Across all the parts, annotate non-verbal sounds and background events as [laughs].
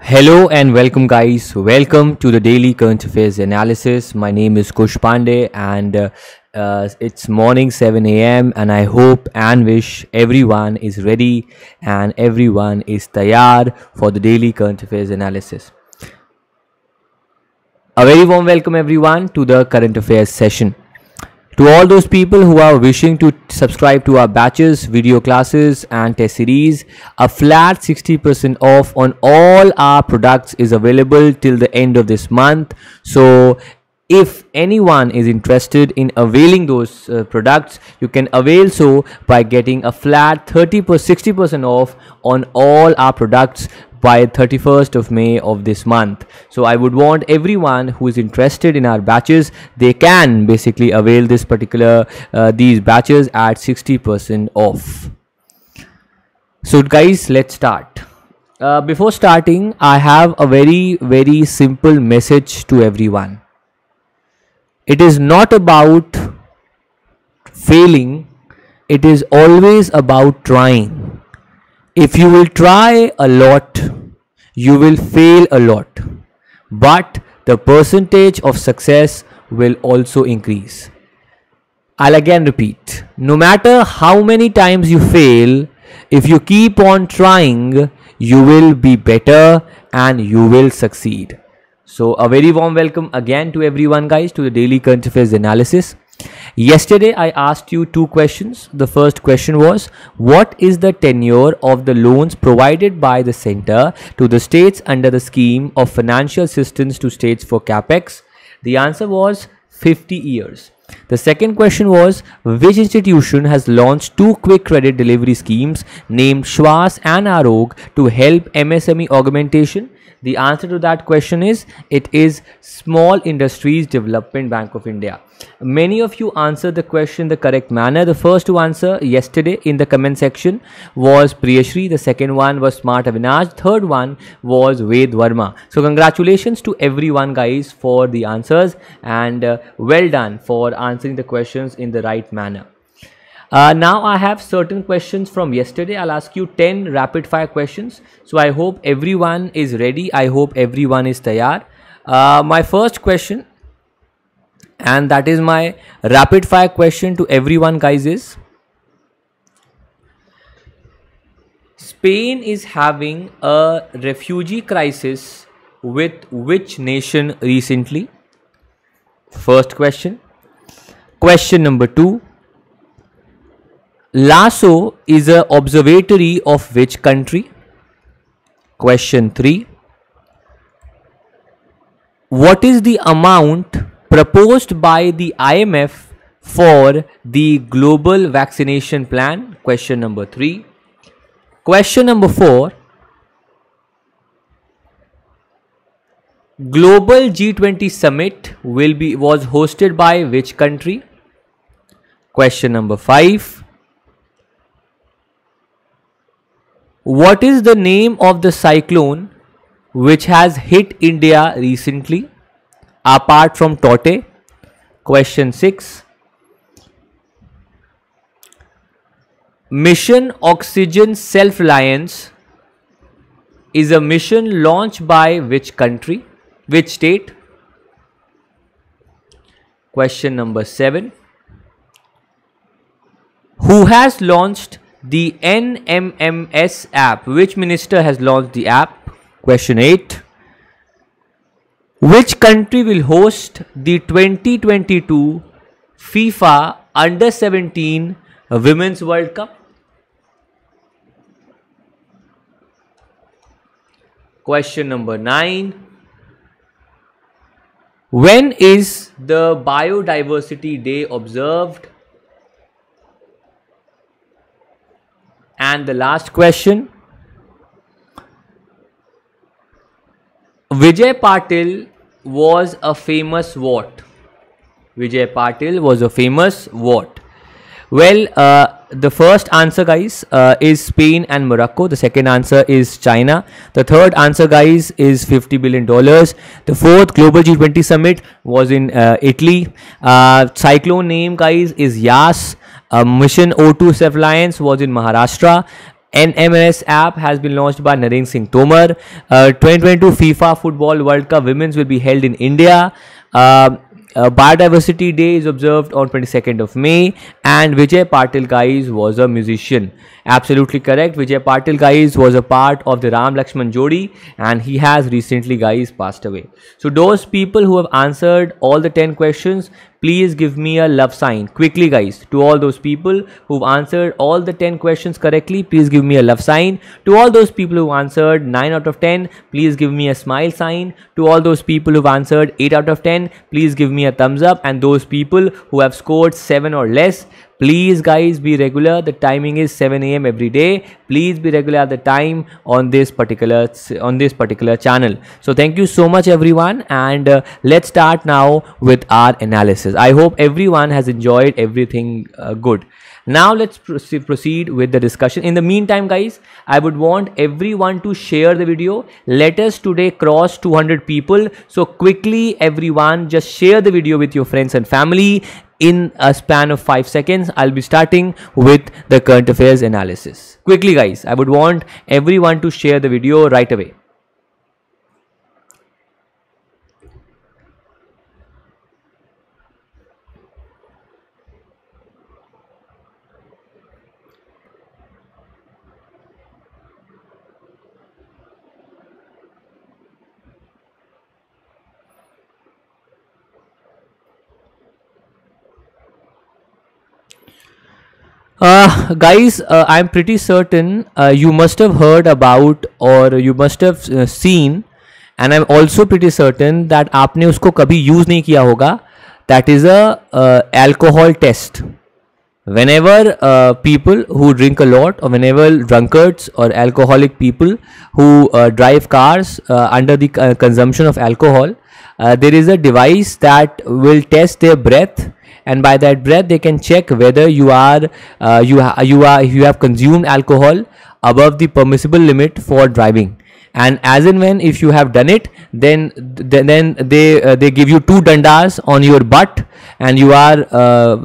Hello and welcome, guys. Welcome to the daily current affairs analysis. My name is Kush Pandey, and uh, uh, it's morning 7 a.m. And I hope and wish everyone is ready and everyone is tayar for the daily current affairs analysis. A very warm welcome, everyone, to the current affairs session. To all those people who are wishing to subscribe to our batches, video classes, and test series, a flat 60% off on all our products is available till the end of this month. So, if anyone is interested in availing those uh, products, you can avail so by getting a flat 30 per 60% off on all our products by 31st of May of this month. So I would want everyone who is interested in our batches, they can basically avail this particular uh, these batches at 60% off. So guys, let's start. Uh, before starting, I have a very very simple message to everyone. It is not about failing, it is always about trying if you will try a lot, you will fail a lot, but the percentage of success will also increase. I'll again repeat no matter how many times you fail, if you keep on trying, you will be better and you will succeed. So, a very warm welcome again to everyone, guys, to the daily current affairs analysis. Yesterday, I asked you two questions. The first question was What is the tenure of the loans provided by the center to the states under the scheme of financial assistance to states for capex? The answer was 50 years. The second question was which institution has launched two quick credit delivery schemes named Shwas and Arog to help MSME augmentation? The answer to that question is it is Small Industries Development Bank of India. Many of you answered the question the correct manner. The first to answer yesterday in the comment section was Priyashri. The second one was Smart Avinash. Third one was Ved Verma. So congratulations to everyone guys for the answers and uh, well done for answering the questions in the right manner. Uh, now I have certain questions from yesterday. I'll ask you 10 rapid fire questions. So I hope everyone is ready. I hope everyone is tayar. Uh, my first question and that is my rapid fire question to everyone guys is Spain is having a refugee crisis with which nation recently? First question. Question number 2 LHAASO is an observatory of which country? Question 3. What is the amount proposed by the IMF for the global vaccination plan? Question number 3. Question number 4. Global G20 summit will be was hosted by which country? Question number 5 What is the name of the cyclone which has hit India recently apart from Tauktae? Question 6. Mission Oxygen Self Reliance is a mission launched by which country? Which state? Question number 7. Who has launched the NMMS app. Which minister has launched the app? Question 8. Which country will host the 2022 FIFA Under 17 Women's World Cup? Question number 9. When is the Biodiversity Day observed? And the last question. Vijay Patil was a famous what? Vijay Patil was a famous what? Well, uh, the first answer, guys, uh, is Spain and Morocco. The second answer is China. The third answer, guys, is $50 billion. The fourth Global G20 Summit was in uh, Italy. Uh, cyclone name, guys, is Yas. Uh, Mission O2 Self Reliance was in Maharashtra. NMS app has been launched by Narendra Singh Tomar. Uh, 2022 FIFA Football World Cup Women's will be held in India. Uh, uh, Biodiversity Day is observed on 22nd of May and Vijay Patil guys was a musician. Absolutely correct. Vijay Patil guys was a part of the Ram Lakshman Jodi and he has recently guys passed away. So those people who have answered all the 10 questions, please give me a love sign quickly guys to all those people who've answered all the 10 questions correctly please give me a love sign to all those people who answered 9 out of 10 please give me a smile sign to all those people who've answered 8 out of 10 please give me a thumbs up. And those people who have scored 7 or less please guys be regular. The timing is 7 a.m every day. Please be regular at the time on this particular on this particular channel. So thank you so much everyone. And uh, let's start now with our analysis. I hope everyone has enjoyed everything uh, good now let's proceed with the discussion in the meantime guys i would want everyone to share the video let us today cross 200 people so quickly everyone just share the video with your friends and family in a span of 5 seconds I'll be starting with the current affairs analysis. Quickly guys, I would want everyone to share the video right away. Uh, guys, uh, I'm pretty certain uh, you must have heard about or you must have uh, seen and I'm also pretty certain that आपने उसको कभी use नहीं किया होगा that is a uh, alcohol test whenever uh, people who drink a lot or whenever drunkards or alcoholic people who uh, drive cars uh, under the uh, consumption of alcohol uh, there is a device that will test their breath and by that breath they can check whether you are uh, you ha- you are you have consumed alcohol above the permissible limit for driving and as and when if you have done it then then they uh, they give you two dandas on your butt and you are uh,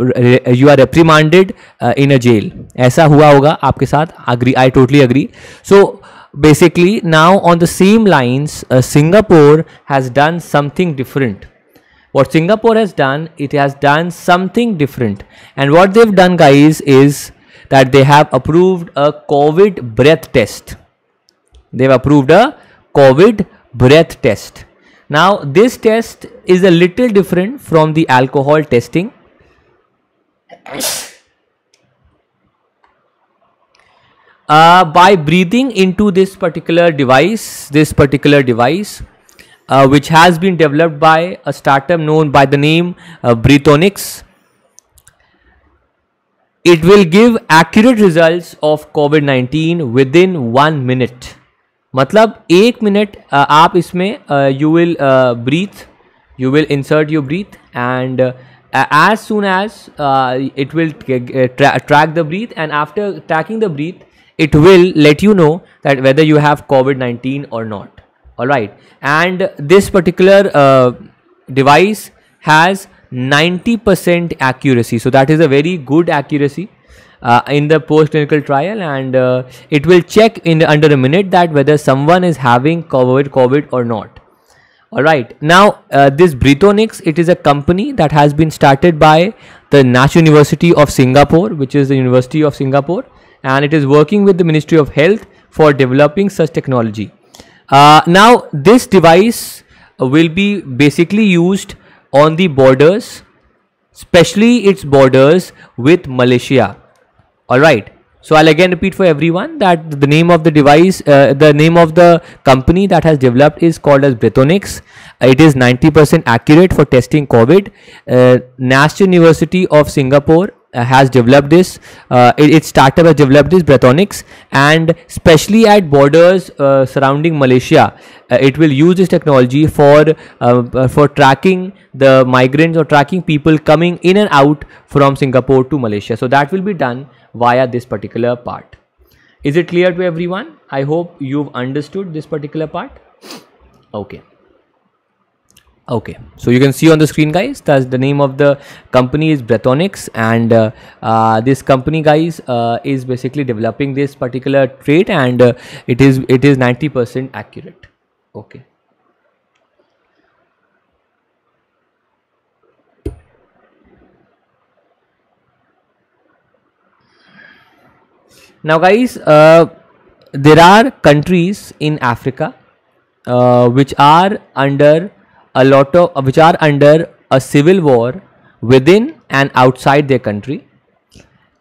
you are reprimanded uh, in a jail ऐसा हुआ होगा आपके साथ agree I totally agree so basically now on the same lines uh, Singapore has done something different what Singapore has done, it has done something different. And what they've done, guys, is that they have approved a COVID breath test. They've approved a COVID breath test. Now, this test is a little different from the alcohol testing. Uh, by breathing into this particular device, this particular device, uh, which has been developed by a startup known by the name uh, Breathonics. It will give accurate results of COVID-19 within one minute. मतलब एक minute uh, आप इसमें uh, you will uh, breathe, you will insert your breathe, and as soon as uh, it will tra track the breath and after tracking the breath it will let you know that whether you have covid-19 or not all right. And this particular uh, device has 90% accuracy. So that is a very good accuracy uh, in the post clinical trial. And uh, it will check in under a minute that whether someone is having covid covid or not. All right. Now uh, this Breathonics it is a company that has been started by the National University of Singapore which is the University of Singapore. And it is working with the Ministry of Health for developing such technology uh, now this device will be basically used on the borders, especially its borders with Malaysia. Alright. So I'll again repeat for everyone that the name of the device, uh, the name of the company that has developed is called as Breathonics. It is 90% accurate for testing COVID. Uh, National University of Singapore has developed this uh, it, its startup has developed this Breathonics and especially at borders uh, surrounding Malaysia uh, it will use this technology for uh, for tracking the migrants or tracking people coming in and out from Singapore to Malaysia. So that will be done via this particular part. Is it clear to everyone? I hope you've understood this particular part. Okay Okay, so you can see on the screen, guys. That's the name of the company is Breathonics, and uh, uh, this company, guys, uh, is basically developing this particular trait, and uh, it is it is ninety percent accurate. Okay. Now, guys, uh, there are countries in Africa uh, which are under a lot of which are under a civil war within and outside their country.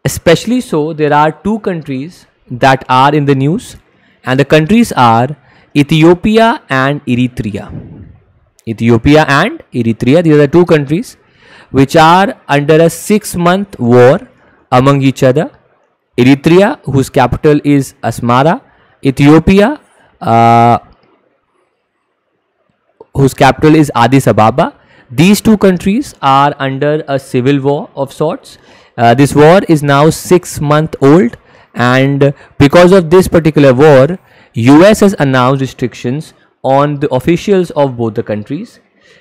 Especially so, there are two countries that are in the news, and the countries are Ethiopia and Eritrea. Ethiopia and Eritrea, these are the two countries which are under a six month war among each other. Eritrea, whose capital is Asmara, Ethiopia, uh, whose capital is Addis Ababa. These two countries are under a civil war of sorts. Uh, this war is now six month old, and because of this particular war, US has announced restrictions on the officials of both the countries.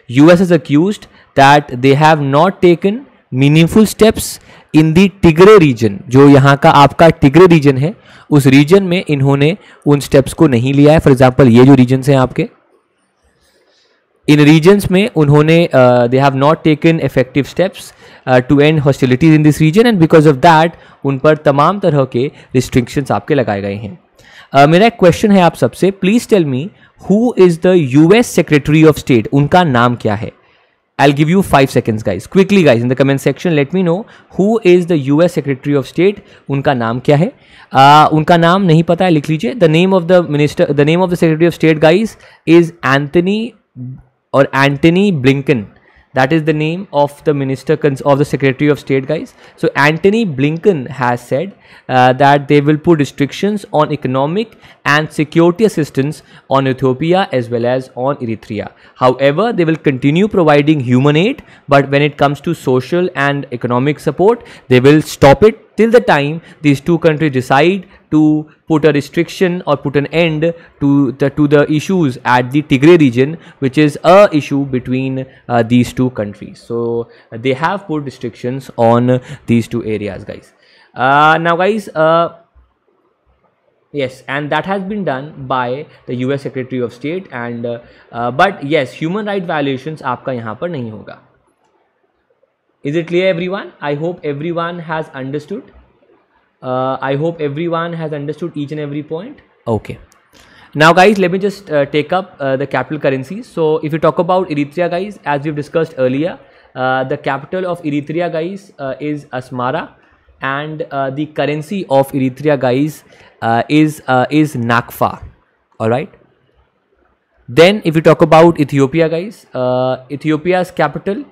US has accused that they have not taken meaningful steps in the Tigray region जो यहाँ का आपका Tigray reason है उस reason में इन्होंने उन steps को नहीं लिया है फॉर एग्ज़ाम्पल ये जो रीजन्स हैं आपके इन रीजन्स में उन्होंने they have not taken effective steps to end hostilities in this region and because of that उन पर तमाम तरह के रिस्ट्रिक्शंस आपके लगाए गए हैं। Uh, मेरा एक क्वेश्चन है आप सबसे। Please tell me who is the US secretary of state उनका नाम क्या है? I'll give you five seconds, guys. Quickly, guys, in the comment section, let me know who is the US Secretary of State. उनका नाम क्या है? Uh, उनका नाम नहीं पता है लिख लीजिए। The name of the minister the name of the secretary of state guys is Anthony or Antony Blinken. That is the name of the minister of the Secretary of State, guys. So Antony Blinken has said uh, that they will put restrictions on economic and security assistance on Ethiopia as well as on Eritrea. However, they will continue providing human aid, but when it comes to social and economic support, they will stop it till the time these two countries decide to put a restriction or put an end to the to the issues at the Tigray region which is a issue between uh, these two countries so they have put restrictions on these two areas guys uh, now guys uh, yes and that has been done by the US Secretary of State and uh, uh, but yes human right violations आपका यहाँ पर नहीं होगा is it clear everyone I hope everyone has understood uh, i hope everyone has understood each and every point okay now guys let me just uh, take up uh, the capital currencies so if you talk about eritrea guys as we've discussed earlier uh, the capital of eritrea guys uh, is asmara and uh, the currency of eritrea guys is is nakfa all right then if you talk about ethiopia guys ethiopia's capital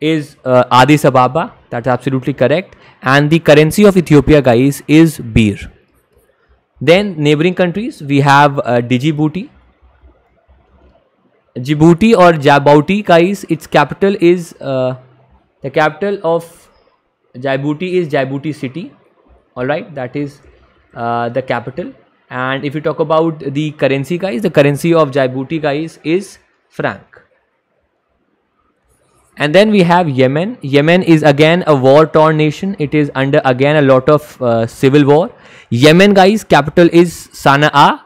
is addis ababa that's absolutely correct and the currency of Ethiopia guys is birr. Then neighboring countries we have uh, Djibouti. Djibouti or Djibouti guys its capital is uh, the capital of Djibouti is Djibouti city alright that is uh, the capital and if you talk about the currency guys the currency of Djibouti guys is franc and then we have Yemen. Yemen is again a war-torn nation. It is under again a lot of uh, civil war. Yemen, guys, capital is Sana'a,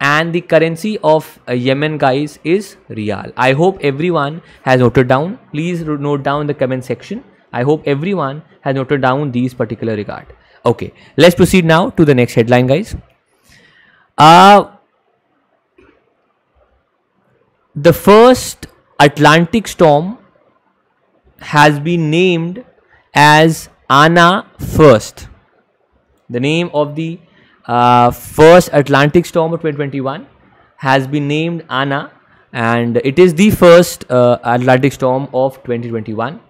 and the currency of uh, Yemen, guys, is Riyal. I hope everyone has noted down. Please note down in the comment section. I hope everyone has noted down these particular regard. Okay, let's proceed now to the next headline, guys. Uh, the first Atlantic storm has been named as Ana First. The name of the uh, first Atlantic storm of 2021 has been named Ana and it is the first uh, Atlantic storm of 2021.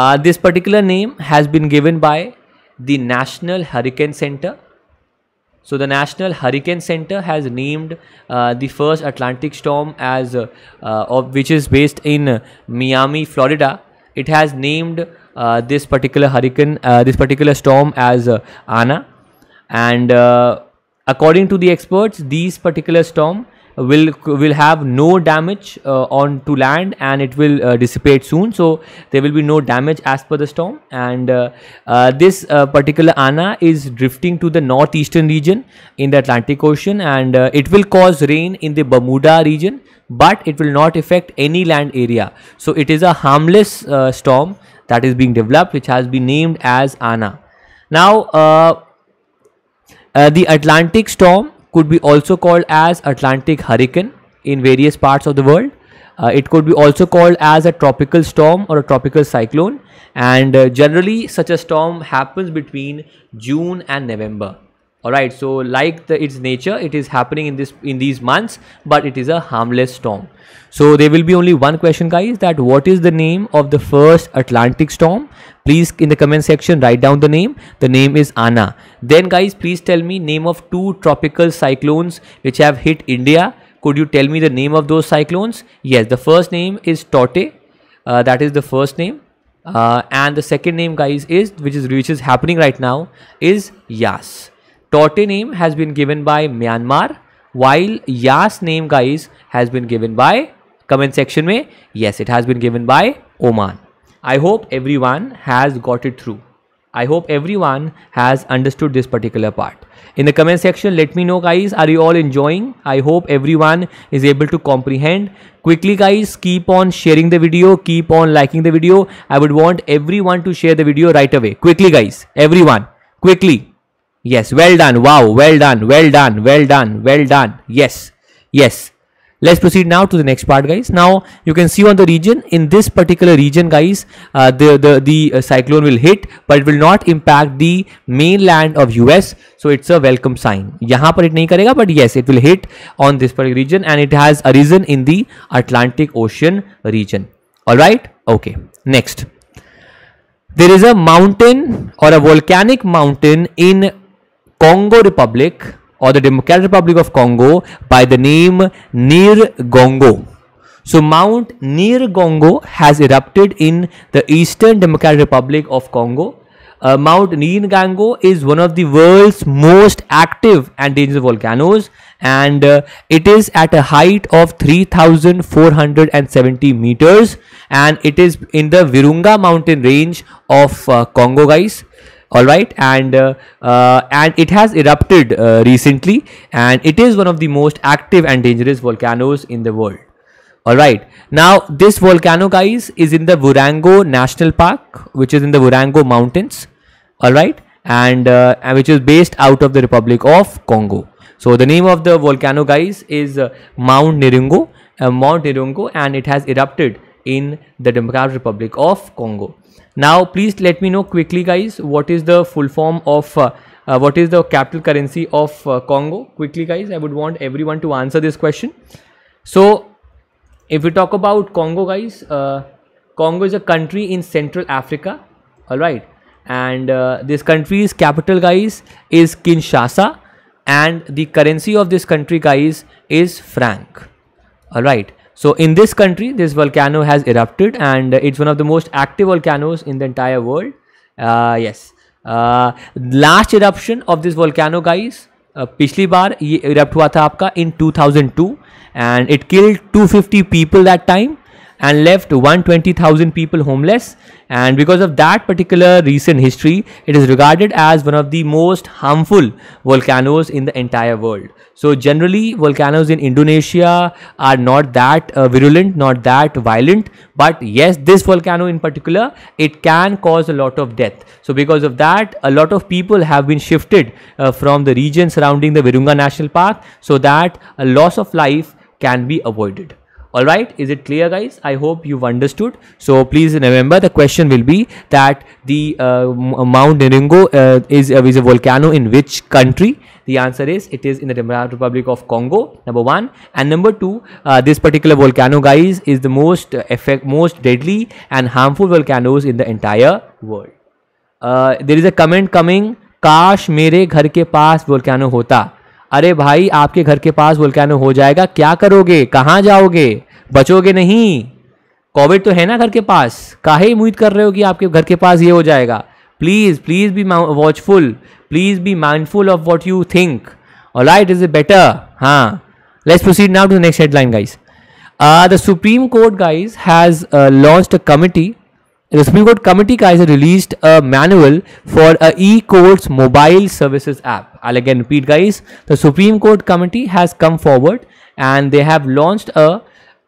Uh, this particular name has been given by the National Hurricane Center. So the National Hurricane Center has named uh, the first Atlantic storm as uh, of which is based in Miami, Florida it has named uh, this particular hurricane, uh, this particular storm as uh, Ana. And uh, according to the experts, these particular storm will will have no damage uh, on to land and it will uh, dissipate soon. So there will be no damage as per the storm. And uh, uh, this uh, particular ana is drifting to the northeastern region in the atlantic ocean and uh, it will cause rain in the bermuda region but it will not affect any land area. So it is a harmless storm that is being developed which has been named as ana now the Atlantic storm could be also called as Atlantic hurricane in various parts of the world. Uh, it could be also called as a tropical storm or a tropical cyclone and uh, generally such a storm happens between June and November all right so like the, its nature it is happening in this in these months but it is a harmless storm. So there will be only one question guys that what is the name of the first atlantic storm? Please in the comment section write down the name. The name is ana then guys please tell me name of two tropical cyclones which have hit india. Could you tell me the name of those cyclones? Yes the first name is Tauktae. Uh, that is the first name. Uh, and the second name guys is which is which is happening right now is yas Tauktae name has been given by Myanmar while Yas name guys has been given by comment section में yes it has been given by Oman. I hope everyone has got it through. I hope everyone has understood this particular part. In the comment section, let me know guys, are you all enjoying? I hope everyone is able to comprehend. Quickly guys, keep on sharing the video, keep on liking the video. I would want everyone to share the video right away. Quickly guys, everyone, quickly. Yes, well done. Wow, well done, well done, well done, well done. Yes, yes. Let's proceed now to the next part, guys. Now you can see on the region in this particular region, guys, uh, the the the uh, cyclone will hit, but it will not impact the mainland of US. So it's a welcome sign. यहाँ पर it नहीं करेगा, but yes, it will hit on this particular region, and it has arisen in the Atlantic Ocean region. All right. Okay. Next. There is a mountain or a volcanic mountain in Congo Republic or the Democratic Republic of Congo by the name Nyiragongo. So Mount Nyiragongo has erupted in the Eastern Democratic Republic of Congo. Uh, Mount Nyiragongo is one of the world's most active and dangerous volcanoes and uh, it is at a height of 3470 meters and it is in the Virunga mountain range of uh, Congo guys all right. And uh, uh, and it has erupted uh, recently. And it is one of the most active and dangerous volcanoes in the world. All right. Now this volcano guys is in the Vurango National Park which is in the Vurango mountains. All right. And, uh, and which is based out of the Republic of Congo. So the name of the volcano guys is uh, Mount Nyiragongo uh, Mount Nyiragongo and it has erupted in the Democratic Republic of Congo now please let me know quickly guys what is the full form of uh, uh, what is the capital currency of uh, Congo? Quickly guys I would want everyone to answer this question. So if we talk about Congo guys uh, Congo is a country in Central Africa all right? And uh, this country's capital guys is Kinshasa and the currency of this country guys is franc all right so in this country, this volcano has erupted and it's one of the most active volcanoes in the entire world. Uh, yes. Uh, last eruption of this volcano guys uh, पिछली बार ये erupt हुआ था आपका इन 2002 and it killed 250 people that time and left 120,000 people homeless. And because of that particular recent history, it is regarded as one of the most harmful volcanoes in the entire world. So generally, volcanoes in Indonesia are not that uh, virulent, not that violent. But yes, this volcano in particular, it can cause a lot of death. So because of that, a lot of people have been shifted uh, from the region surrounding the Virunga National Park so that a loss of life can be avoided all right is it clear guys i hope you've understood so please remember the question will be that the uh, mount Nyiragongo uh, is, uh, is a volcano in which country the answer is it is in the Democratic Republic of Congo number one and number two uh, this particular volcano guys is the most effect most deadly and harmful volcanoes in the entire world uh, there is a comment coming काश मेरे घर के पास volcano होता अरे भाई आपके घर के पास वोल्केनो हो जाएगा क्या करोगे कहाँ जाओगे बचोगे नहीं? कोविड तो है ना घर के पास। काहे उम्मीद कर रहे हो कि आपके घर के पास ये हो जाएगा? Please please be watchful please be mindful of what you think और लाइट इज़ ए बेटर हाँ। Let's proceed now to next headline guys the supreme court guys has launch a committee supreme court committee का is release a manual for a e courts mobile services app I again repeat guys the supreme court committee has come forward and they have launch a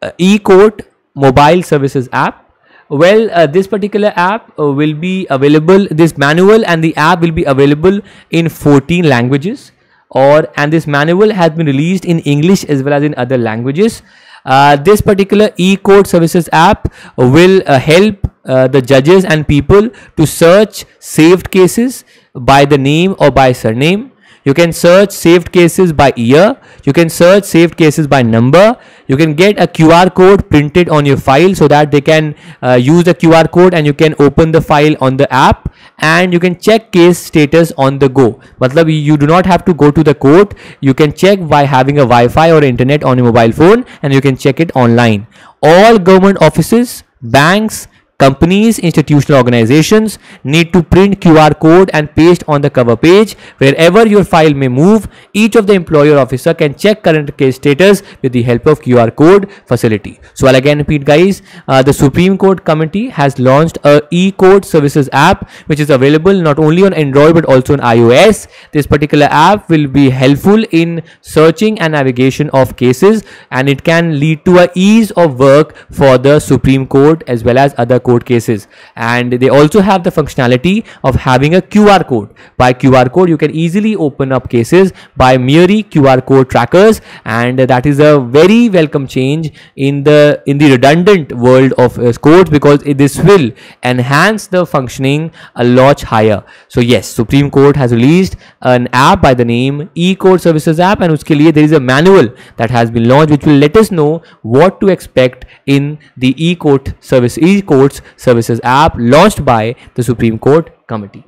a e-court mobile services app. Well uh, this particular app uh, will be available this manual and the app will be available in 14 languages. Or and this manual has been released in english as well as in other languages. Uh, this particular e-court services app will uh, help uh, the judges and people to search saved cases by the name or by surname you can search saved cases by year. You can search saved cases by number. You can get a QR code printed on your file so that they can uh, use the QR code and you can open the file on the app and you can check case status on the go. Matlab you do not have to go to the court. You can check by having a Wi-Fi or internet on your mobile phone and you can check it online. All government offices, banks, Companies, institutional organizations need to print QR code and paste on the cover page. Wherever your file may move, each of the employer officer can check current case status with the help of QR code facility. So I'll again repeat guys, uh, the Supreme Court Committee has launched a e-court services app which is available not only on Android but also on iOS. This particular app will be helpful in searching and navigation of cases and it can lead to a ease of work for the Supreme Court as well as other court cases and they also have the functionality of having a QR code. By QR code you can easily open up cases by merely QR code trackers and that is a very welcome change in the in the redundant world of uh, courts because this will enhance the functioning a lot higher. So yes Supreme Court has released an app by the name e-court services app and uske liye there is a manual that has been launched which will let us know what to expect in the e-court service e-courts Services app launched by the Supreme Court Committee.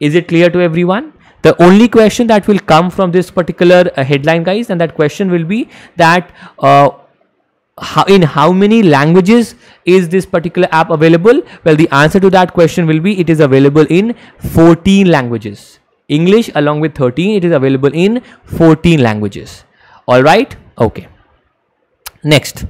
Is it clear to everyone? The only question that will come from this particular uh, headline guys and that question will be that uh, how, in how many languages is this particular app available? Well, the answer to that question will be it is available in 14 languages. English along with 13, it is available in 14 languages. All right. Okay. Next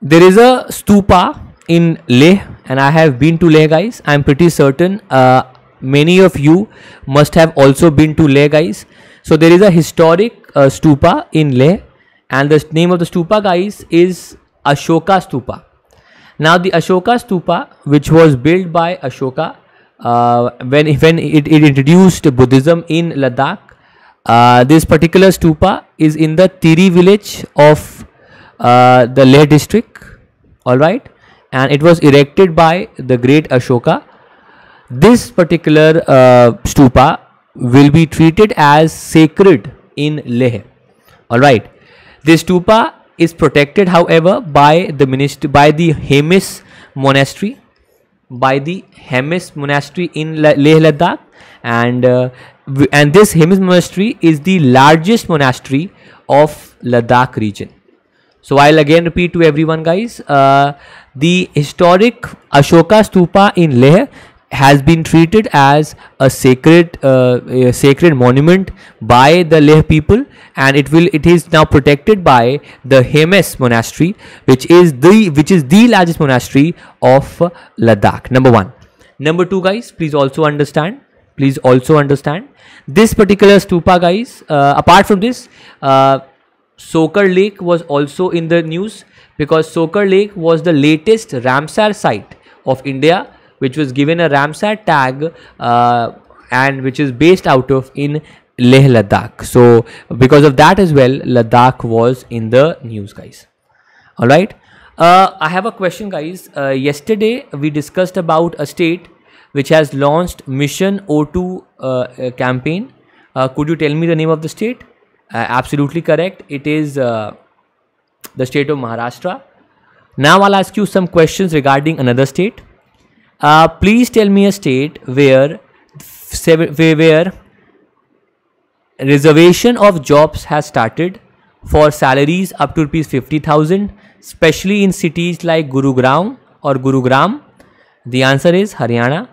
there is a stupa in Leh and I have been to Leh guys. I'm pretty certain uh, many of you must have also been to Leh guys. So there is a historic uh, stupa in Leh and the name of the stupa guys is Ashoka stupa. Now the Ashoka stupa which was built by Ashoka uh, when, when it, it, introduced Buddhism in Ladakh. Uh, this particular stupa is in the Tiri village of uh, the Leh district all right and it was erected by the great Ashoka. This particular uh, stupa will be treated as sacred in Leh all right. This stupa is protected however by the ministry by the Hemis monastery by the Hemis monastery in Leh Ladakh and uh, and this Hemis monastery is the largest monastery of Ladakh region so I'll again repeat to everyone guys, uh, the historic Ashoka Stupa in Leh has been treated as a sacred uh, a sacred monument by the Leh people and it will it is now protected by the Hemis monastery which is the which is the largest monastery of Ladakh. Number 1 number 2 guys please also understand please also understand. This particular stupa guys uh, apart from this uh, Tso Kar Lake was also in the news because Tso Kar Lake was the latest Ramsar site of India which was given a Ramsar tag uh, and which is based out of in Leh Ladakh. So because of that as well Ladakh was in the news guys. Alright. Uh, I have a question guys. Uh, yesterday we discussed about a state which has launched Mission O2 uh, campaign. Uh, could you tell me the name of the state? Uh, absolutely correct. It is uh, the state of Maharashtra. Now I'll ask you some questions regarding another state. Uh, please tell me a state where where reservation of jobs has started for salaries up to rupees 50,000 especially in cities like Gurugram or Gurugram the answer is Haryana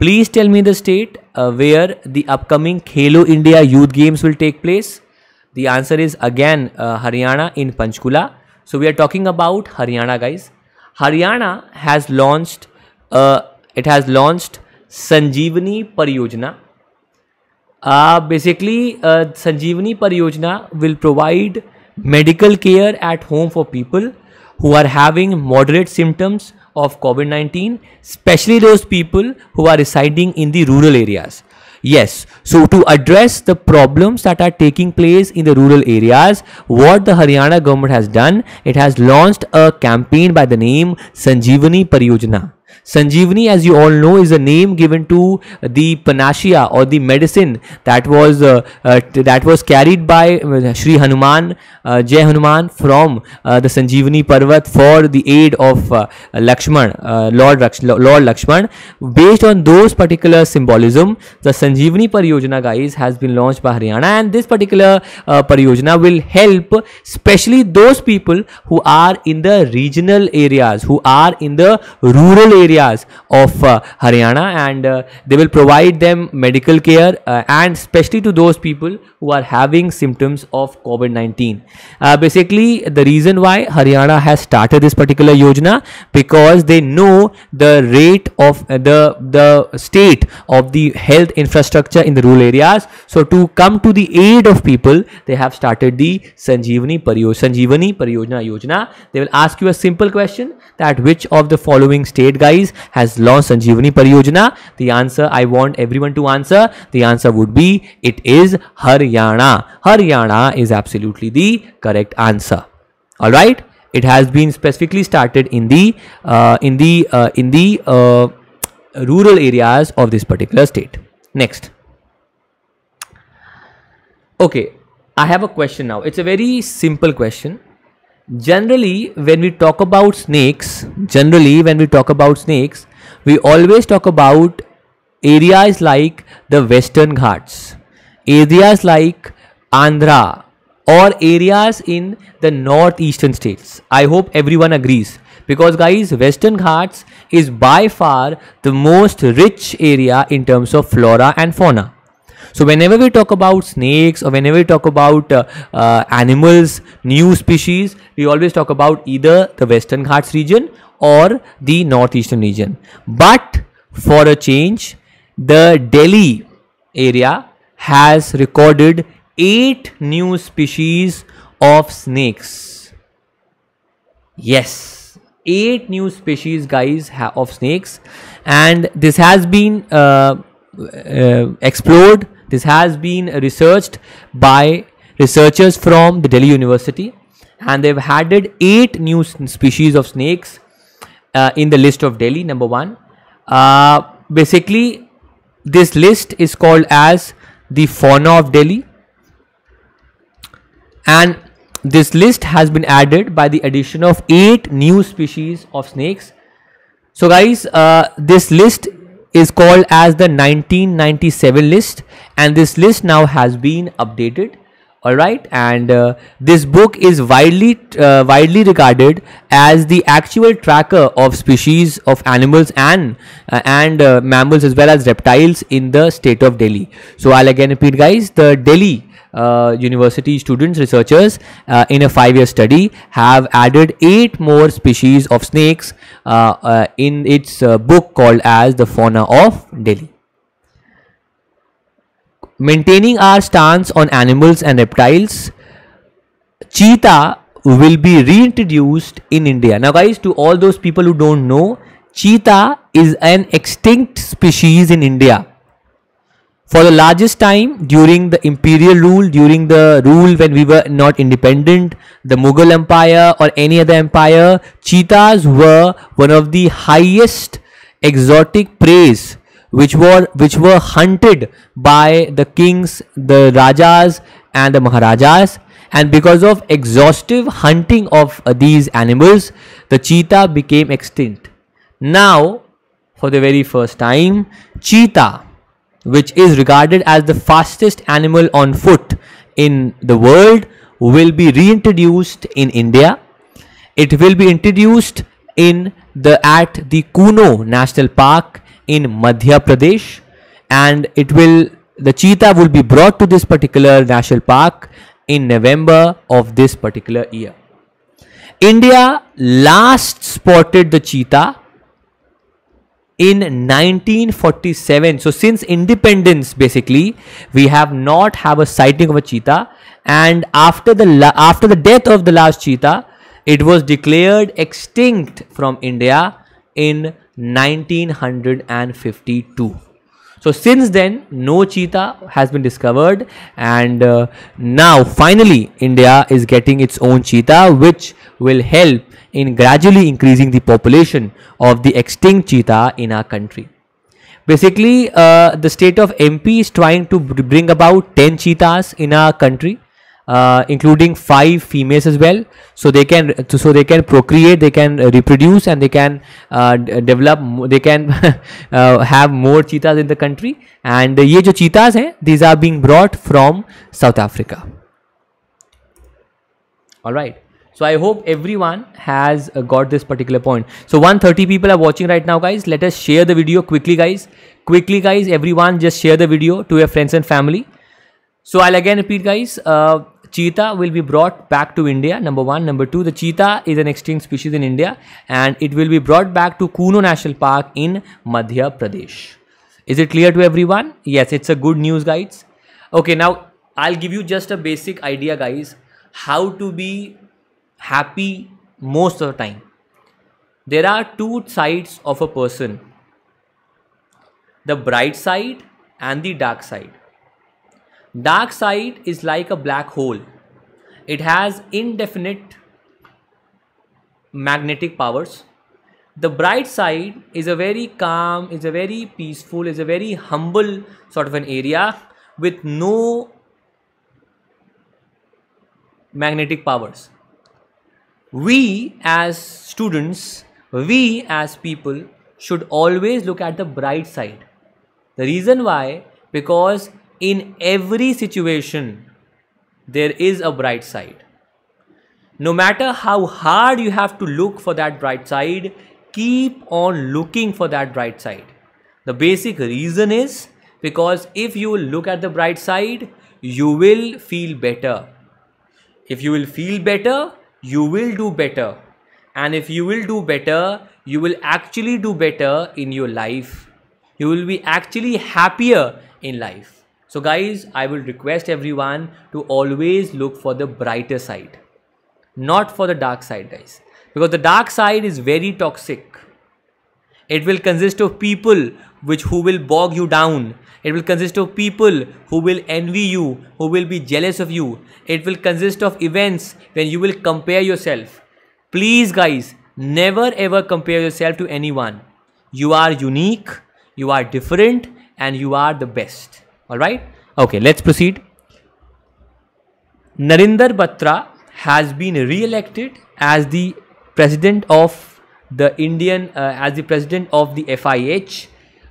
please tell me the state uh, where the upcoming Khelo India youth games will take place The answer is again uh, Haryana in Panchkula. So we are talking about Haryana, guys. Haryana has launched. Uh, it has launched Sanjeevani Pariyojana. Uh, basically, uh, Sanjeevani Pariyojana will provide medical care at home for people who are having moderate symptoms of COVID 19, especially those people who are residing in the rural areas. Yes, so to address the problems that are taking place in the rural areas, what the Haryana government has done, it has launched a campaign by the name Sanjeevani Pariyojana. Sanjeevani, as you all know, is a name given to the panacea or the medicine that was uh, uh, that was carried by uh, Sri Hanuman, uh, Jai Hanuman from uh, the Sanjeevani Parvat for the aid of uh, Lakshman, Lord, Lord Lakshman. Based on those particular symbolism, the Sanjeevani Pariyojana, guys, has been launched by Haryana, and this particular Pariyojana will help, especially those people who are in the regional areas, who are in the rural areas areas of uh, Haryana and uh, they will provide them medical care uh, and especially to those people who are having symptoms of COVID-19. Uh, basically the reason why Haryana has started this particular yojana because they know the rate of the, the state of the health infrastructure in the rural areas. So to come to the aid of people, they have started the Sanjeevani Pariyojana, Sanjeevani Pariyojana Yojana. They will ask you a simple question that which of the following state guys has launched Sanjeevani Pariyojana? The answer I want everyone to answer. The answer would be it is Haryana. Haryana is absolutely the correct answer. All right. It has been specifically started in the uh, in the uh, in the uh, rural areas of this particular state. Next. Okay, I have a question now. It's a very simple question generally when we talk about snakes generally when we talk about snakes we always talk about areas like the western ghats areas like andhra or areas in the northeastern states. I hope everyone agrees. Because guys western ghats is by far the most rich area in terms of flora and fauna so whenever we talk about snakes or whenever we talk about uh, uh, animals, new species, we always talk about either the Western Ghats region or the Northeastern region. But for a change, the Delhi area has recorded eight new species of snakes. Yes, eight new species, guys, of snakes, and this has been uh, uh, explored this has been researched by researchers from the Delhi University and they've added eight new species of snakes uh, in the list of Delhi, number one. Uh, basically, this list is called as the fauna of Delhi and this list has been added by the addition of eight new species of snakes. So guys, uh, this list is called as the 1997 list and this list now has been updated. All right and uh, this book is widely uh, widely regarded as the actual tracker of species of animals and uh, and uh, mammals as well as reptiles in the state of delhi. So i'll again repeat guys the delhi uh, university students, researchers uh, in a five-year study have added eight more species of snakes uh, uh in its uh, book called as the Fauna of Delhi. Maintaining our stance on animals and reptiles, cheetah will be reintroduced in India. Now guys, to all those people who don't know, cheetah is an extinct species in India for the largest time during the imperial rule, during the rule when we were not independent, the Mughal Empire or any other empire, cheetahs were one of the highest exotic preys which were which were hunted by the kings, the rajas and the maharajas and because of exhaustive hunting of uh, these animals, the cheetah became extinct. Now, for the very first time, cheetah which is regarded as the fastest animal on foot in the world will be reintroduced in India. It will be introduced in the at the Kuno National Park in Madhya Pradesh and it will the cheetah will be brought to this particular national park in November of this particular year. India last spotted the cheetah in 1947 so since independence basically we have not have a sighting of a cheetah. And after the after the death of the last cheetah it was declared extinct from india in 1952 so since then no cheetah has been discovered and uh, now finally india is getting its own cheetah which will help in gradually increasing the population of the extinct cheetah in our country. Basically, uh, the state of MP is trying to bring about 10 cheetahs in our country. Uh, including five females as well so they can so they can procreate they can reproduce and they can uh, develop they can [laughs] uh, have more cheetahs in the country and ye jo cheetahs these are being brought from south africa all right so I hope everyone has uh, got this particular point. So 130 people are watching right now guys. Let us share the video quickly guys. Quickly guys, everyone just share the video to your friends and family. So I'll again repeat guys. Uh, cheetah will be brought back to India. Number one. Number two, the cheetah is an extinct species in India and it will be brought back to Kuno National Park in Madhya Pradesh. Is it clear to everyone? Yes, it's a good news guys. Okay, now I'll give you just a basic idea guys how to be happy most of the time. There are two sides of a person the bright side and the dark side. Dark side is like a black hole, it has indefinite magnetic powers. The bright side is a very calm, is a very peaceful, is a very humble sort of an area with no magnetic powers we as students, we as people should always look at the bright side. The reason why, because in every situation, there is a bright side. No matter how hard you have to look for that bright side, keep on looking for that bright side. The basic reason is because if you look at the bright side, you will feel better. If you will feel better, you will do better and if you will do better you will actually do better in your life you will be actually happier in life so guys i will request everyone to always look for the brighter side not for the dark side guys because the dark side is very toxic it will consist of people which who will bog you down it will consist of people who will envy you, who will be jealous of you. It will consist of events when you will compare yourself. Please, guys, never ever compare yourself to anyone. You are unique, you are different, and you are the best. Alright? Okay, let's proceed. Narinder Batra has been re-elected as the president of the Indian, uh, as the president of the FIH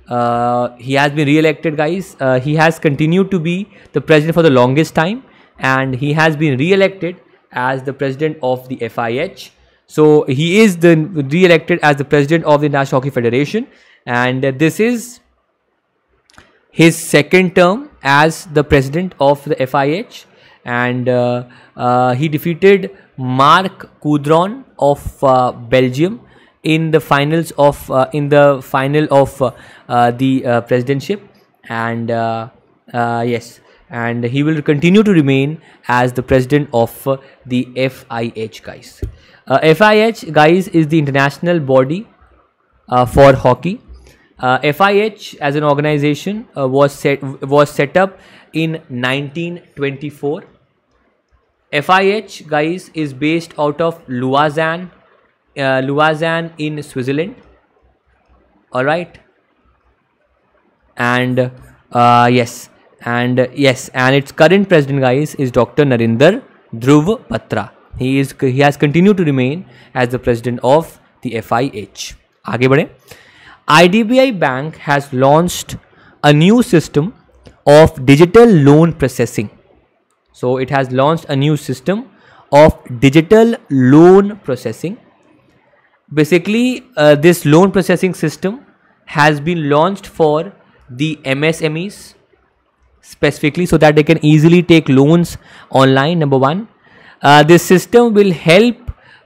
uh, he has been re-elected, guys. Uh, he has continued to be the president for the longest time, and he has been re-elected as the president of the FIH. So he is the re-elected as the president of the National Hockey Federation, and this is his second term as the president of the FIH, and uh, uh, he defeated Marc Coudron of uh, Belgium in the finals of uh, in the final of uh, uh, the presidentship. And yes. And he will continue to remain as the president of the FIH guys. FIH guys is the international body for hockey uh, FIH as an organization uh, was set was set up in 1924. FIH guys is based out of Lausanne, uh, in Switzerland. All right, and uh, yes, and uh, yes, and its current president guys is Dr. Narinder Dhruv Batra. He is he has continued to remain as the president of the FIH. आगे बढ़े IDBI Bank has launched a new system of digital loan processing. So it has launched a new system of digital loan processing basically uh, this loan processing system has been launched for the MSMEs specifically so that they can easily take loans online. Number one, uh, this system will help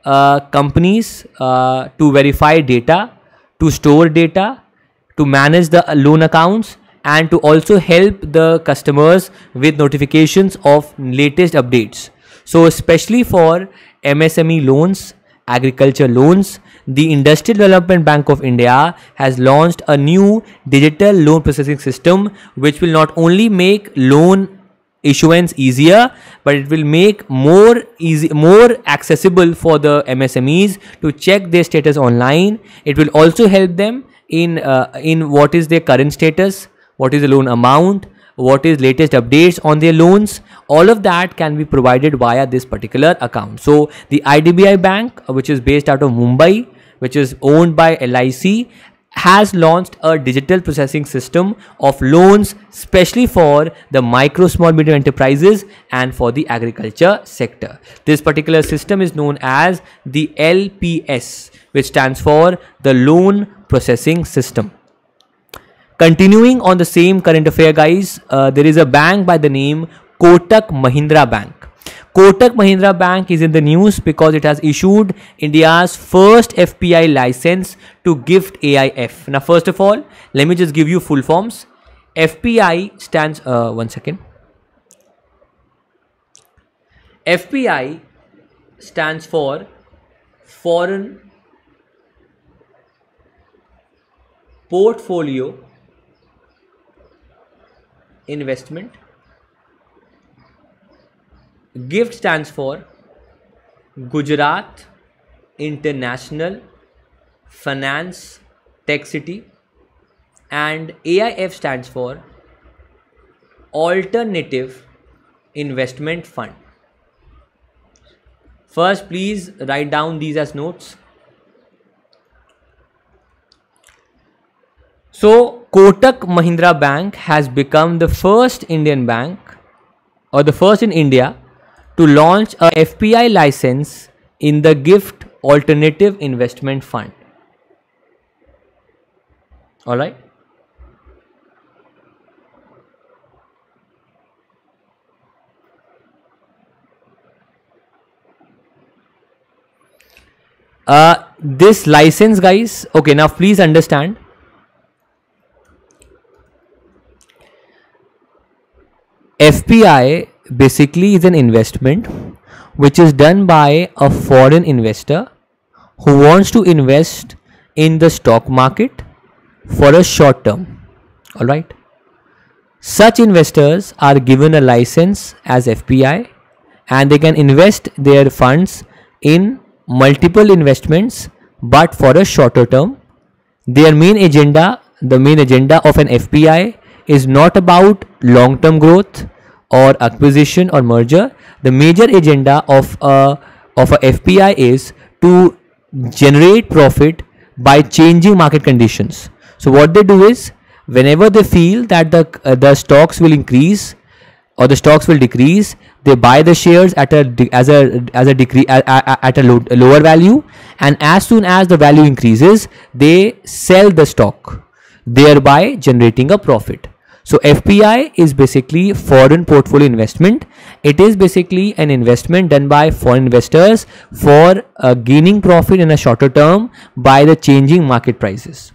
uh, companies uh, to verify data, to store data, to manage the loan accounts, and to also help the customers with notifications of latest updates. So, especially for MSME loans, agriculture loans, the Industrial Development Bank of India has launched a new digital loan processing system which will not only make loan issuance easier but it will make more easy more accessible for the msmes to check their status online. It will also help them in uh, in what is their current status what is the loan amount what is latest updates on their loans. All of that can be provided via this particular account. So the idbi bank which is based out of mumbai which is owned by lic has launched a digital processing system of loans specially for the micro small medium enterprises and for the agriculture sector. This particular system is known as the lps which stands for the loan processing system. Continuing on the same current affair guys uh, there is a bank by the name kotak mahindra bank Kotak Mahindra Bank is in the news because it has issued India's first FPI license to gift AIF. Now, first of all, let me just give you full forms. FPI stands, uh, one second. FPI stands for Foreign Portfolio Investment GIFT stands for Gujarat International Finance Tech City and AIF stands for Alternative Investment Fund. First, please write down these as notes. So, Kotak Mahindra Bank has become the first Indian bank or the first in India to launch a FPI license in the GIFT Alternative Investment Fund. All right. Uh, this license guys okay now please understand fpi basically is an investment which is done by a foreign investor who wants to invest in the stock market for a short term. All right such investors are given a license as fpi and they can invest their funds in multiple investments but for a shorter term. Their main agenda the main agenda of an fpi is not about long term growth or acquisition or merger the major agenda of a of a fpi is to generate profit by changing market conditions. So what they do is whenever they feel that the uh, the stocks will increase or the stocks will decrease they buy the shares at a as a as a decrease at a, low, a lower value. And as soon as the value increases they sell the stock thereby generating a profit so FPI is basically foreign portfolio investment. It is basically an investment done by foreign investors for uh, gaining profit in a shorter term by the changing market prices.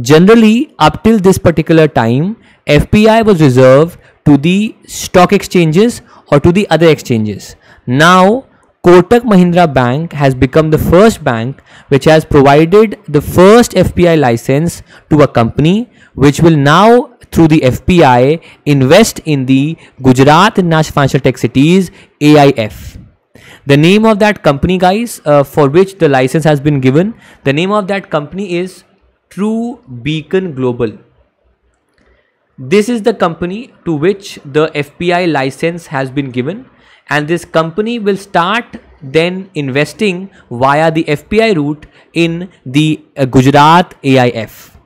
Generally, up till this particular time, FPI was reserved to the stock exchanges or to the other exchanges. Now, Kotak Mahindra Bank has become the first bank which has provided the first FPI license to a company which will now through the FPI invest in the Gujarat National Financial Tech Cities AIF. The name of that company, guys, uh, for which the license has been given, the name of that company is True Beacon Global. This is the company to which the FPI license has been given, and this company will start then investing via the FPI route in the uh, Gujarat AIF.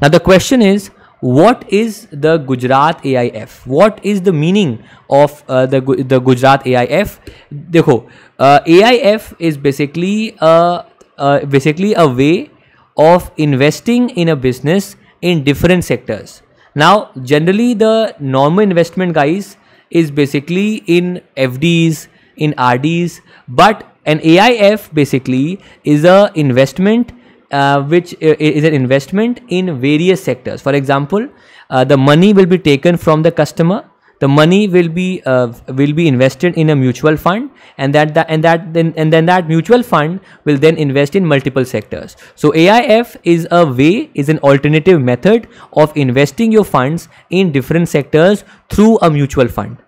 Now, the question is what is the Gujarat AIF? What is the meaning of uh, the the Gujarat AIF? देखो uh, AIF is basically a uh, basically a way of investing in a business in different sectors. Now, generally, the normal investment, guys, is basically in FDs, in RDs, but an AIF basically is a investment uh, which is an investment in various sectors. For example, uh, the money will be taken from the customer the money will be uh, will be invested in a mutual fund and that, that and that then and then that mutual fund will then invest in multiple sectors so aif is a way is an alternative method of investing your funds in different sectors through a mutual fund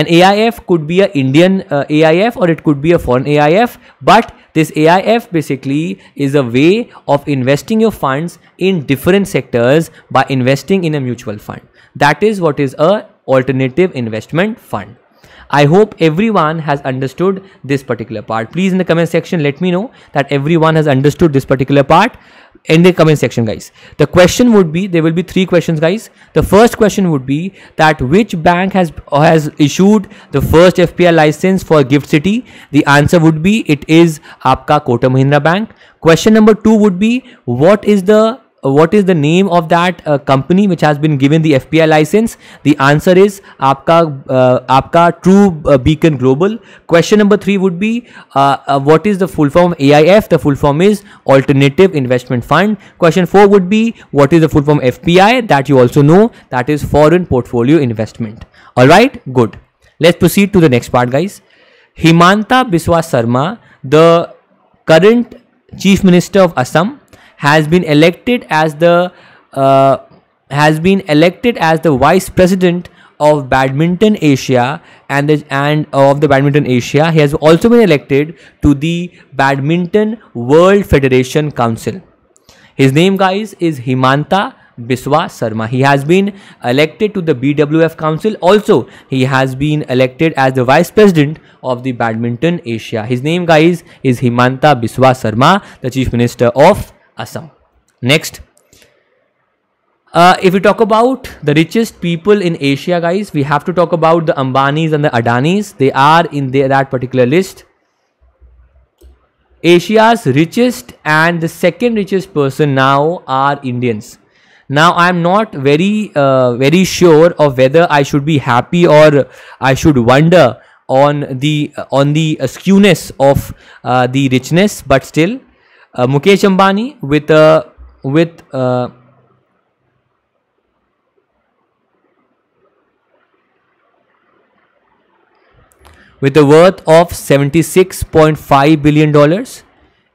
an aif could be a indian uh, aif or it could be a foreign aif but this aif basically is a way of investing your funds in different sectors by investing in a mutual fund that is what is a alternative investment fund. I hope everyone has understood this particular part. Please in the comment section let me know that everyone has understood this particular part in the comment section guys. The question would be there will be three questions guys. The first question would be that which bank has has issued the first FPI license for Gift City? The answer would be it is Aapka Kotak Mahindra Bank. Question number 2 would be what is the what is the name of that uh, company which has been given the FPI license? The answer is Aapka, uh, Aapka True uh, Beacon Global. Question number three would be uh, uh, what is the full form AIF? The full form is Alternative Investment Fund. Question four would be what is the full form FPI? That you also know that is Foreign Portfolio Investment. Alright, good. Let's proceed to the next part guys. Himanta Biswa Sarma, the current Chief Minister of Assam, has been elected as the uh, has been elected as the vice president of badminton asia and the, and of the badminton asia. He has also been elected to the badminton world federation council. His name guys is himanta biswa sarma. He has been elected to the bwf council. Also he has been elected as the vice president of the badminton asia. His name guys is himanta biswa sarma the chief minister of Assam. Next, uh, if we talk about the richest people in Asia, guys, we have to talk about the Ambanis and the Adanis. They are in the, that particular list. Asia's richest and the second richest person now are Indians. Now I am not very uh, very sure of whether I should be happy or I should wonder on the on the skewness of uh, the richness, but still uh, Mukesh Ambani with a with uh, with a worth of 76.5 billion dollars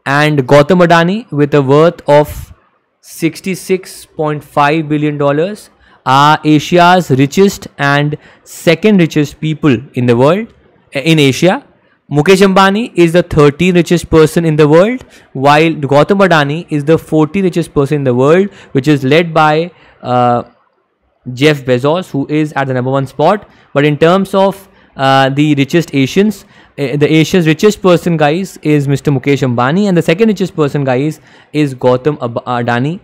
and Gautam Adani with a worth of 66.5 billion dollars are Asia's richest and second richest people in the world in Asia Mukesh Ambani is the 13th richest person in the world, while Gautam Adani is the 40th richest person in the world, which is led by uh, Jeff Bezos, who is at the number one spot. But in terms of uh, the richest Asians, uh, the Asia's richest person, guys, is Mr. Mukesh Ambani, and the second richest person, guys, is Gautam Adani.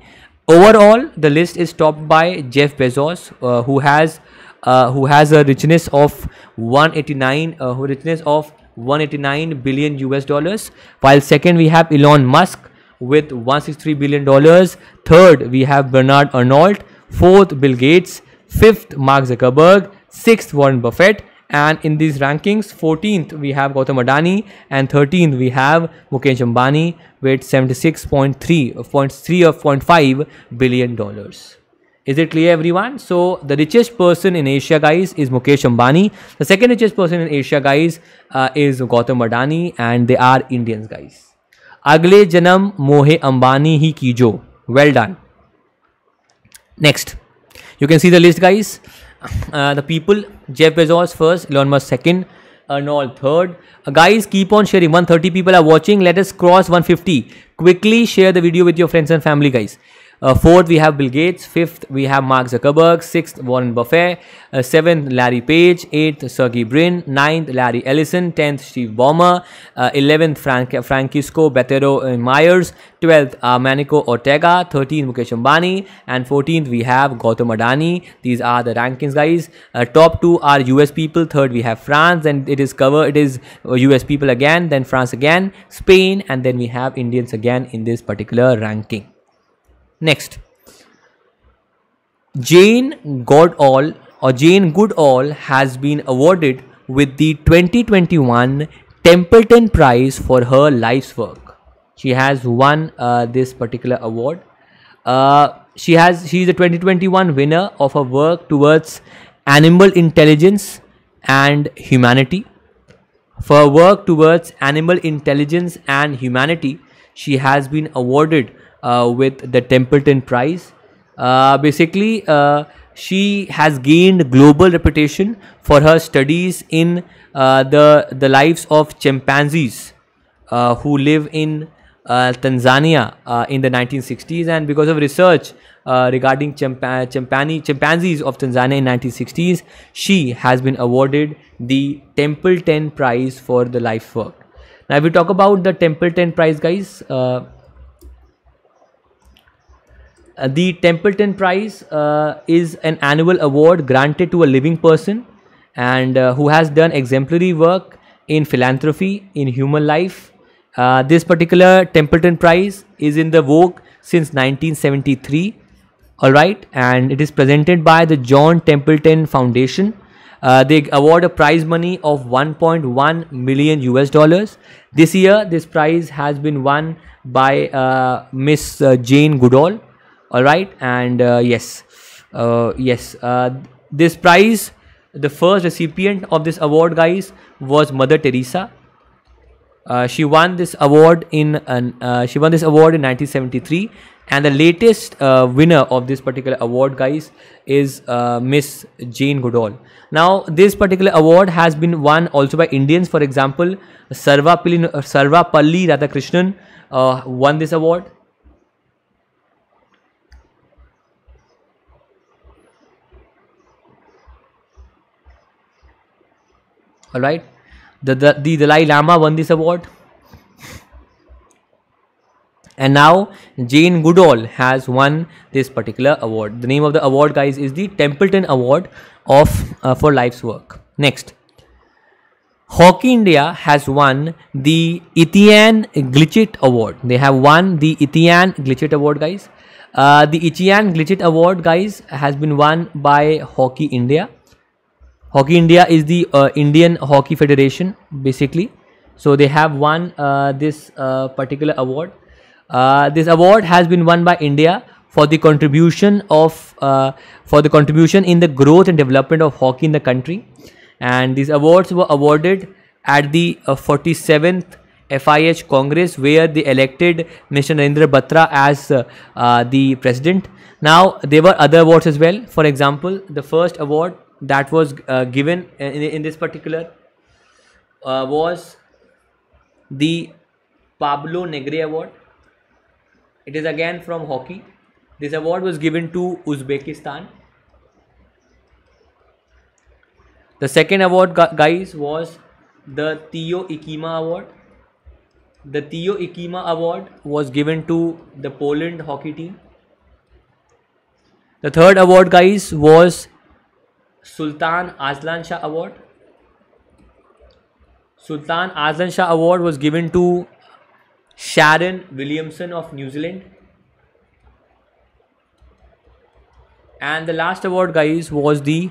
Overall, the list is topped by Jeff Bezos, uh, who has uh, who has a richness of 189, uh, richness of 189 billion US dollars. While second we have Elon Musk with 163 billion dollars. Third we have Bernard Arnault. Fourth Bill Gates. Fifth Mark Zuckerberg. Sixth Warren Buffett. And in these rankings, 14th we have Gautam Adani and 13th we have Mukesh Ambani with 76.3 of 0.3 of 0.5 billion dollars. Is it clear everyone? So the richest person in Asia guys is Mukesh Ambani. The second richest person in Asia guys uh, is Gautam Adani and they are Indians guys. Agle janam mohe Ambani hi kijo. Well done. Next. You can see the list guys. Uh, the people Jeff Bezos first, Elon Musk second, Arnold third. Uh, guys, keep on sharing. 130 people are watching. Let us cross 150. Quickly share the video with your friends and family, guys. Uh, fourth, we have Bill Gates. Fifth, we have Mark Zuckerberg. Sixth, Warren Buffett. Uh, seventh, Larry Page. Eighth, Sergey Brin. Ninth, Larry Ellison. Tenth, Steve Ballmer. Uh, eleventh, Frank Francisco Becerra uh, Myers. Twelfth, uh, Manico Ortega. Thirteenth, Mukesh Ambani. And fourteenth, we have Gautam Adani. These are the rankings, guys. Uh, top two are US people. Third, we have France. And it is cover. It is US uh, people again. Then France again. Spain. And then we have Indians again in this particular ranking. Next, Jane Goodall or Jane Goodall has been awarded with the 2021 Templeton Prize for her life's work. She has won uh, this particular award. Uh, she has she is the 2021 winner of her work towards animal intelligence and humanity. For her work towards animal intelligence and humanity, she has been awarded with the Templeton Prize. Uh, basically, uh, she has gained global reputation for her studies in uh, the the lives of chimpanzees uh, who live in uh, Tanzania uh, in the 1960s and because of research uh, regarding chimpa- chimpani- chimpanzees of Tanzania in 1960s she has been awarded the Templeton Prize for the life work. Now if we talk about the Templeton Prize guys uh, the Templeton Prize uh, is an annual award granted to a living person and uh, who has done exemplary work in philanthropy, in human life. Uh, this particular Templeton Prize is in the vogue since 1973. All right, and it is presented by the John Templeton Foundation. Uh, they award a prize money of 1.1 million US dollars. This year, this prize has been won by Miss Jane Goodall all right? And uh, yes. Uh, yes uh, this prize the first recipient of this award guys was mother teresa. Uh, she won this award in uh, she won this award in 1973 and the latest winner of this particular award guys is miss jane goodall. Now this particular award has been won also by indians. For example sarvapalli sarvapalli radhakrishnan won this award all right the, the the dalai lama won this award. And now jane goodall has won this particular award. The name of the award guys is the templeton award of uh, for life's work. Next. Hockey india has won the etienne glichitch award. They have won the etienne glichitch award guys. Uh, the etienne glichitch award guys has been won by hockey india Hockey India is the uh, Indian Hockey Federation basically. So they have won uh, this uh, particular award. Uh, this award has been won by India for the contribution of uh, for the contribution in the growth and development of hockey in the country. And these awards were awarded at the 47th uh, FIH Congress where they elected Mr. Narendra Batra as the president. Now there were other awards as well. For example, the first award that was uh, given in, in, this particular uh, was the Pablo Negre Award. It is again from hockey. This award was given to Uzbekistan. The second award, guys, was the Theo Ikema Award. The Theo Ikema Award was given to the Poland hockey team. The third award, guys, was Sultan Azlan Shah Award. Sultan Azlan Shah Award was given to Sharon Williamson of New Zealand. And the last award, guys, was the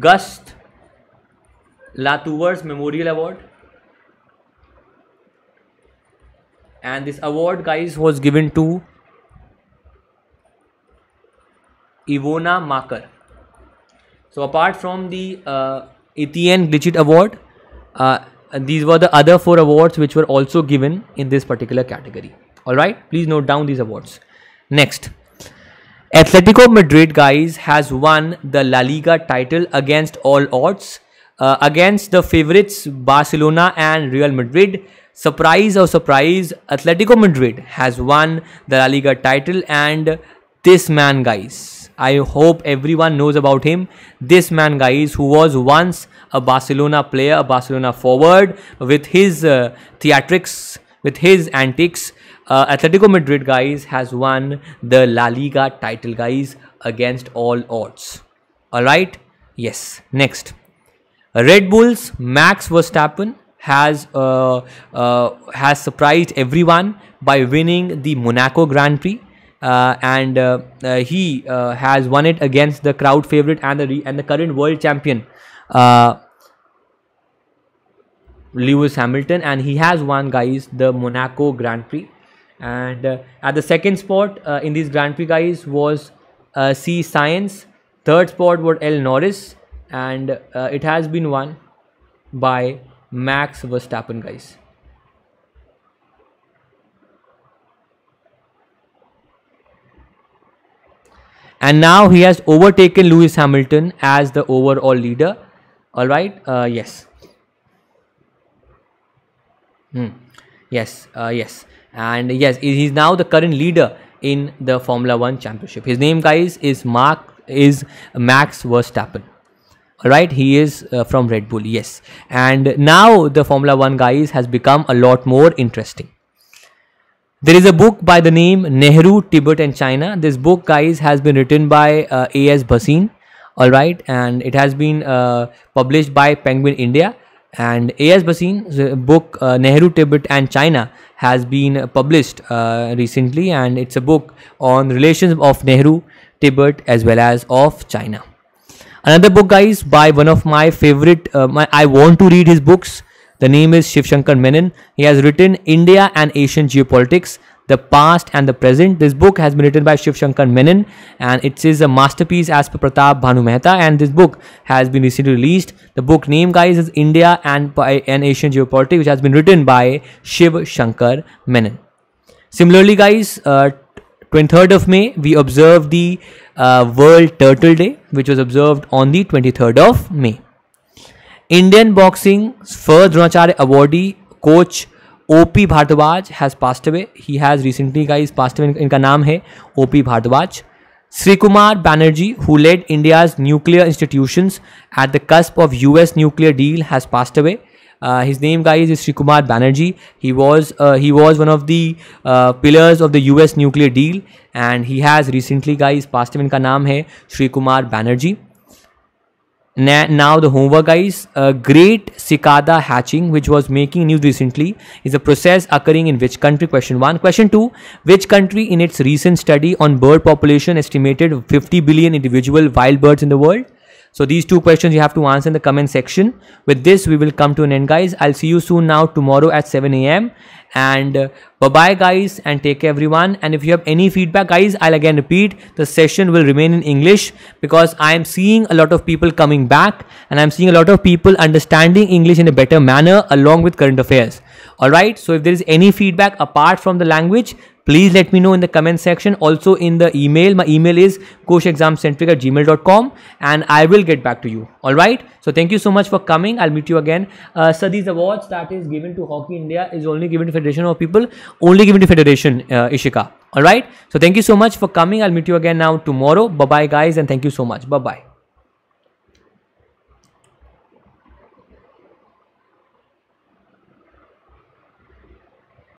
Gust Latouvers Memorial Award. And this award, guys, was given to Ivona Makar. So apart from the uh, Etienne Glichitch Award, uh, these were the other four awards which were also given in this particular category. Alright, please note down these awards. Next, Atletico Madrid guys has won the La Liga title against all odds uh, against the favorites Barcelona and Real Madrid. Surprise or surprise, Atletico Madrid has won the La Liga title and this man guys I hope everyone knows about him. This man, guys, who was once a Barcelona player, a Barcelona forward, with his uh, theatrics, with his antics, uh, Atletico Madrid, guys, has won the La Liga title, guys, against all odds. Alright? Yes. Next. Red Bull's Max Verstappen has uh, uh, has surprised everyone by winning the Monaco Grand Prix and uh, uh, he uh, has won it against the crowd favorite and the and the current world champion uh, Lewis Hamilton. And he has won guys the Monaco Grand Prix. And uh, at the second spot uh, in these Grand Prix guys was uh, C. Sainz third spot was L. Norris. And uh, it has been won by Max Verstappen guys and now he has overtaken Lewis Hamilton as the overall leader all right uh, yes Hmm. Yes, uh, yes, and yes, he's now the current leader in the Formula One championship. His name, guys, is Mark is Max Verstappen. All right, he is uh, from Red Bull. Yes, and now the Formula One guys has become a lot more interesting. There is a book by the name Nehru, Tibet and China. This book, guys, has been written by uh, A.S. Bhasin. All right, and it has been uh, published by Penguin India and A.S. Bhasin's book uh, Nehru, Tibet and China has been published uh, recently and it's a book on relations of Nehru, Tibet as well as of China. Another book guys by one of my favorite, uh, my, I want to read his books. The name is Shiv Shankar Menon. He has written India and Asian Geopolitics the past and the present. This book has been written by Shiv Shankar Menon and it is a masterpiece as per Pratap Bhanu Mehta and this book has been recently released. The book name guys is India and, and Asian Geopolitics which has been written by Shiv Shankar Menon. Similarly guys, uh, 23rd of May we observe the uh, World Turtle Day which was observed on the 23rd of May. Indian boxing first Dronacharya awardee coach O P Bhardwaj has passed away he has recently का is passed away इनका नाम है O P Bhardwaj Shri Kumar Banerjee who led India's nuclear institution at the cusp of U S nuclear deal has passed away his name का is Shri Kumar Banerjee he was he was one of the pillars of the U S nuclear deal and he has recently का is passed away इनका नाम है Shri Kumar Banerjee now the homework guys great cicada hatching which was making news recently is a process occurring in which country question 1 question 2 which country in its recent study on bird population estimated 50 billion individual wild birds in the world so these two questions you have to answer in the comment section. With this, we will come to an end, guys. I'll see you soon now tomorrow at 7 a.m. And uh, bye-bye, guys, and take care, everyone. And if you have any feedback, guys, I'll again repeat, the session will remain in English because I am seeing a lot of people coming back and I'm seeing a lot of people understanding English in a better manner along with current affairs. Alright, so if there is any feedback apart from the language, please let me know in the comment section also in the email my email is koshexamcentric at gmail.com and i will get back to you all right so thank you so much for coming i'll meet you again uh, so these awards that is given to hockey india is only given to federation of people only given to federation uh, ishika. All right so thank you so much for coming. I'll meet you again now tomorrow. Bye bye guys and thank you so much. Bye bye